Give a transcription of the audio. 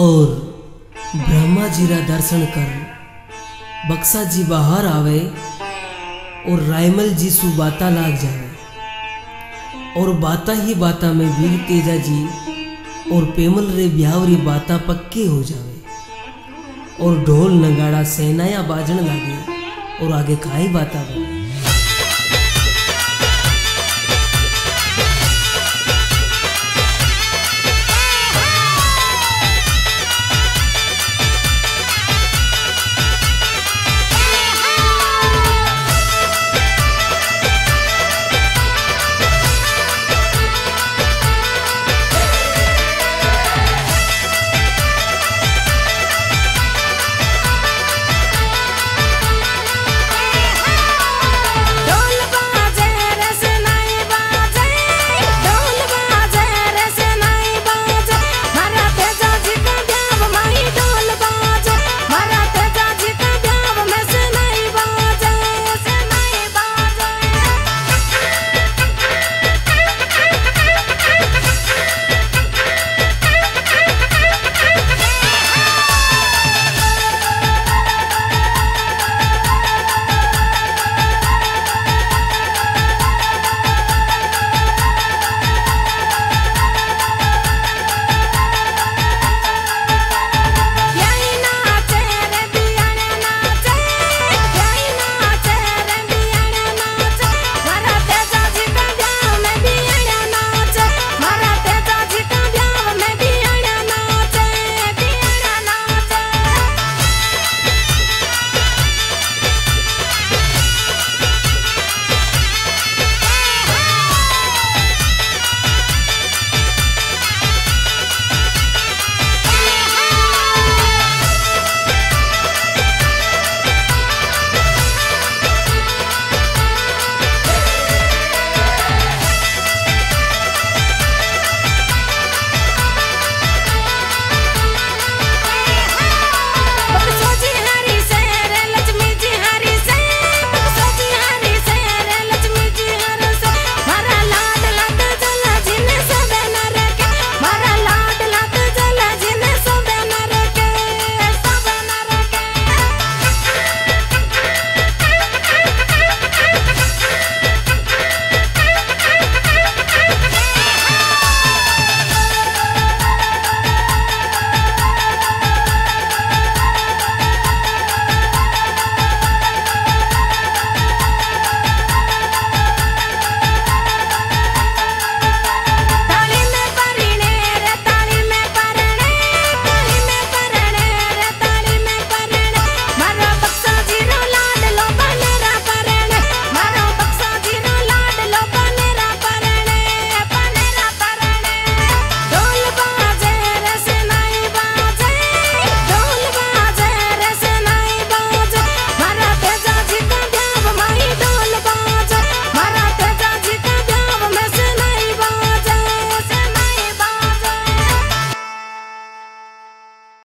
और ब्रह्मा जी रा दर्शन कर बक्सा जी बाहर आवे और रायमल जी सु बाता लाग जावे। और बाता ही बाता में वीर तेजा जी और पेमल रे ब्यावरी बाता पक्के हो जावे। और ढोल नगाड़ा, सेनाया, बाजन लागे और आगे काई बाता बने।